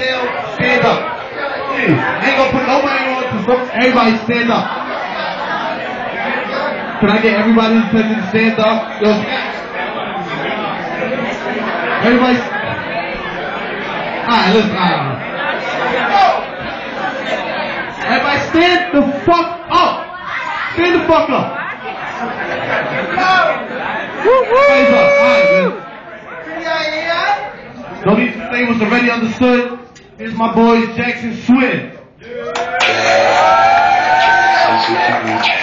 still stand up. I ain't gonna put nobody on everybody stand up. Can I get everybody's attention to stand up? Yo, everybody. Alright, listen, alright. Everybody stand the fuck up. Stand the fuck up. Everybody's up. Alright, man. Don't need to say what's already understood. Here's my boy Jackson Swin. Make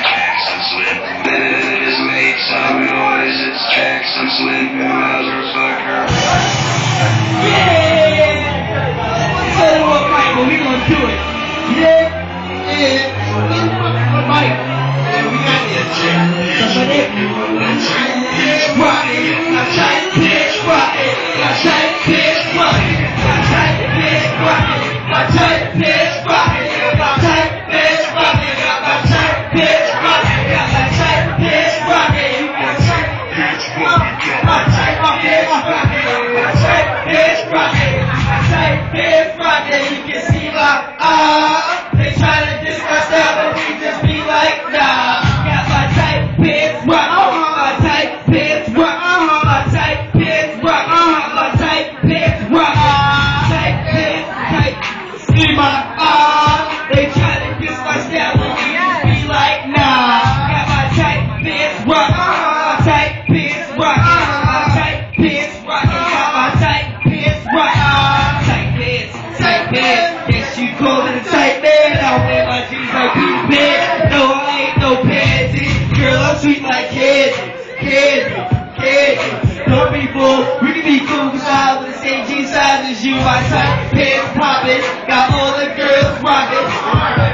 candy, candy. Don't be fooled. We can be cool I have the same jean size as you. My tight pants poppin'. Got all the girls rockin'.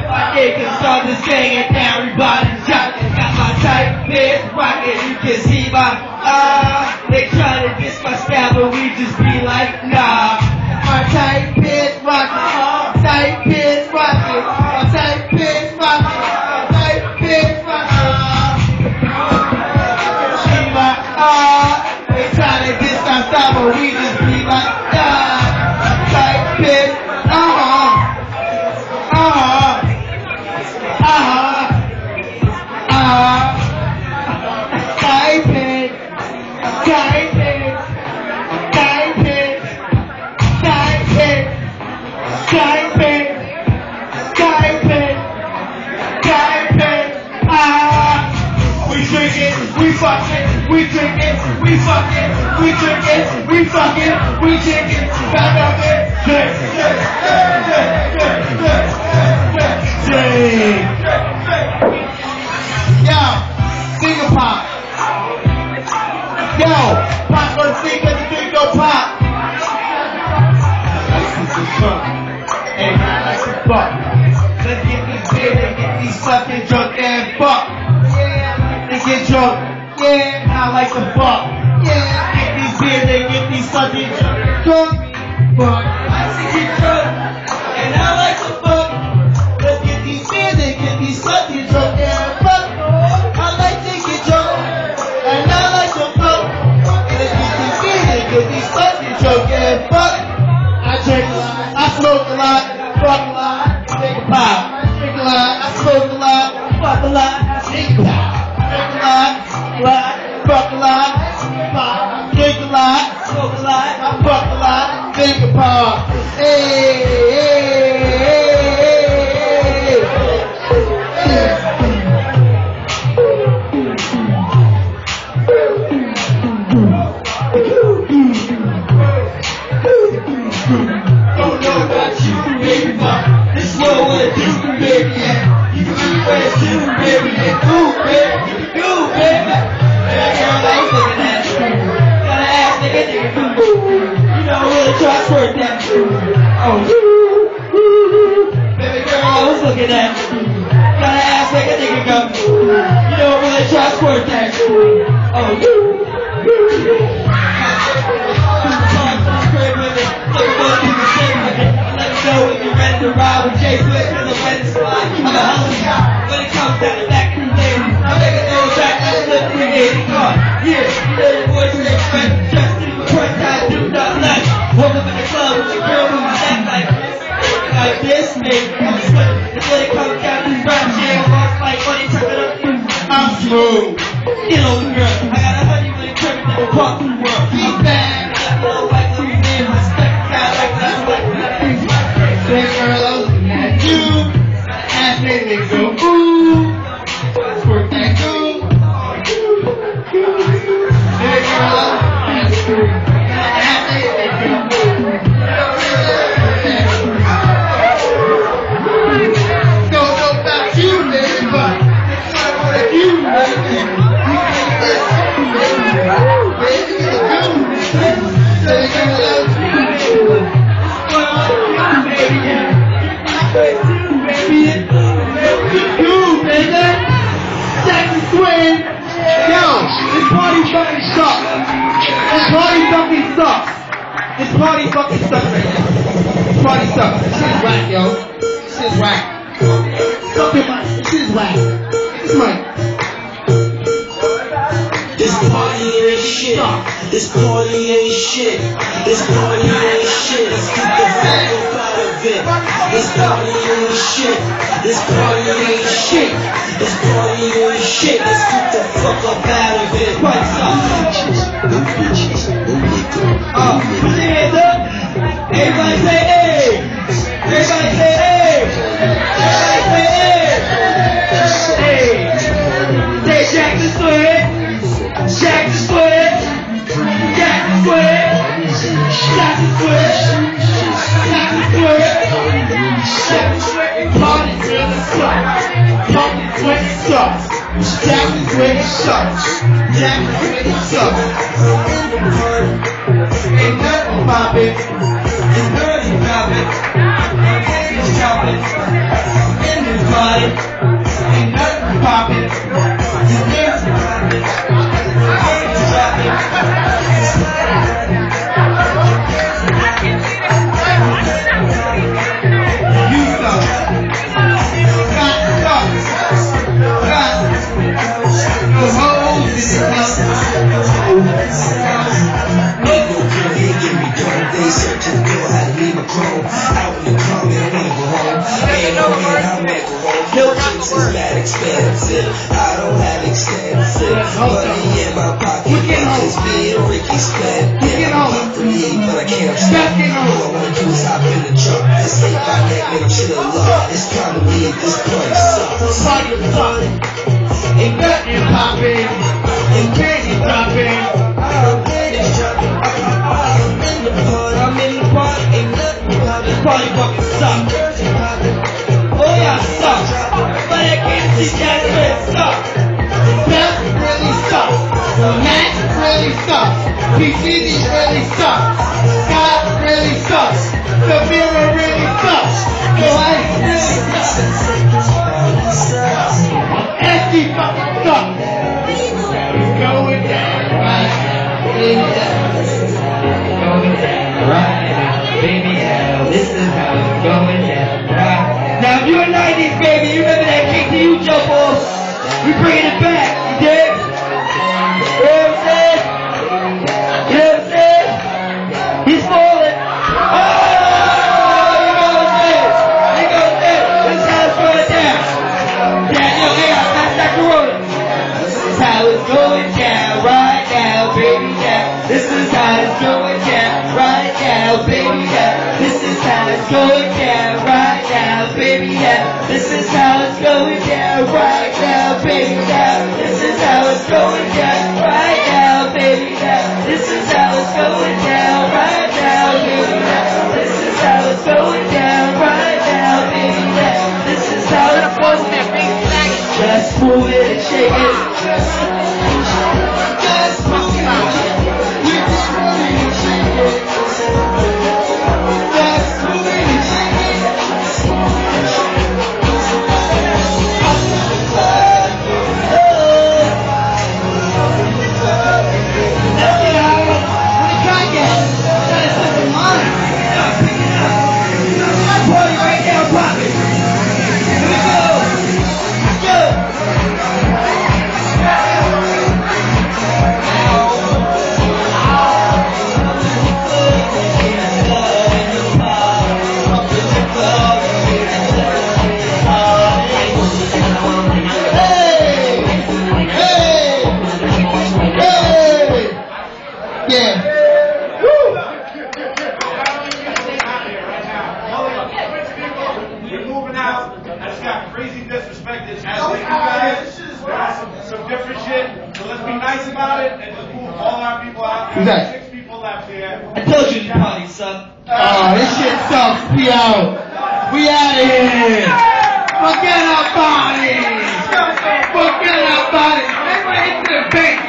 My niggas start to sing it down. Everybody's jockin'. Got my tight pants rockin'. You can see my ah. Yo, finger pop. Yo, pop those fingers, finger pop. Hey, like some fuck. Let's get these beer and get these fucking drunk and fuck. Yeah, they get drunk. Yeah, I like the fuck. Yeah, get these beer and get these fucking drunk. Fuck. Fucking and fuck. I drink a lot, I smoke a lot, fuck a lot, drink a pop. Drink a lot, I smoke a lot, fuck a lot, drink a pop. Drink a lot, lot, fuck a lot, pop. Drink a lot, smoke a lot, I fuck a lot, drink a pop. Hey, hey, That. Oh, baby girl, I was looking at you. Gotta ask nigga, nigga, go. You know, really try to twerk that. Oh, I'm yo. This shit is whack. Fuck your mic. This shit is whack. This mic. This party ain't shit. This party ain't shit. This party ain't shit. Let's get the fuck up out of it. This party ain't shit. This party ain't shit. This party ain't shit. Let's get the fuck up out of it. What's up? Swing. Jackson Swing. Party really sucks. Party really sucks. Jackson Swing sucks. Jackson Swing sucks. Ain't nothing poppin'. It's dirty poppin'. It's choppin'. In this body. Ain't nothing poppin'. No girl here give me dome. They searching for how to leave a chrome. Out in the comment, we go home. Ain't no man, I'm home. No chicks is mad expensive. I don't have extensive money in my pocket. Cause me and Ricky spent. Yeah. I'm for me, but I can't stop. All I wanna do is hop in the truck. This ain't my neck, man, I'm shit love. It's time to leave this place. Sucks. Ain't nothing poppin'. Ain't candy dropping. Oh yeah. But I can't see really sucks. Max really sucks. Really sucks. Scott really sucks. The mirror really sucks. Fucking sucks. Right now. Going down right now. Baby, now this is how 90s baby, you remember that KTU jump off? We bringing it back, it's going down right now, baby. Yeah, this is how it's going down right now, baby. Yeah, this is how it's going down right now, baby. Yeah, this is how it's going down. Just move it and shake it. Oh, this shit sucks. We. We out of here. Forget about it. Forget about it. Forget.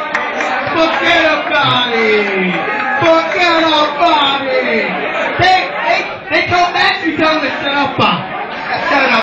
Forget. They, they, they told Matthew, to shut up. uh. Shut up.